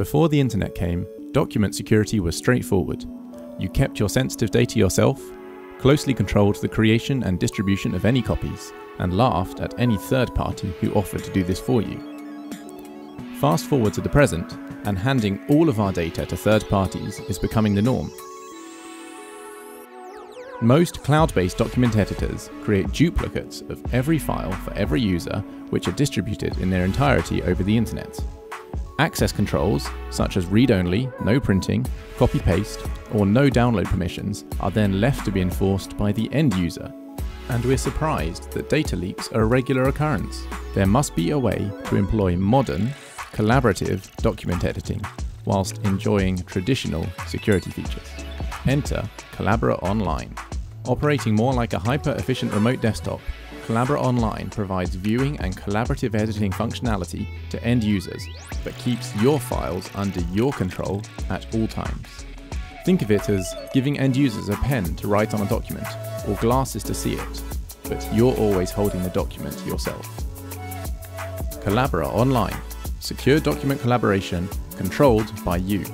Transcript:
Before the internet came, document security was straightforward. You kept your sensitive data yourself, closely controlled the creation and distribution of any copies, and laughed at any third party who offered to do this for you. Fast forward to the present, and handing all of our data to third parties is becoming the norm. Most cloud-based document editors create duplicates of every file for every user which are distributed in their entirety over the internet. Access controls, such as read-only, no printing, copy-paste, or no download permissions, are then left to be enforced by the end user. And we're surprised that data leaks are a regular occurrence. There must be a way to employ modern, collaborative document editing whilst enjoying traditional security features. Enter Collabora Online. Operating more like a hyper-efficient remote desktop, Collabora Online provides viewing and collaborative editing functionality to end users, but keeps your files under your control at all times. Think of it as giving end users a pen to write on a document, or glasses to see it, but you're always holding the document yourself. Collabora Online. Secure document collaboration controlled by you.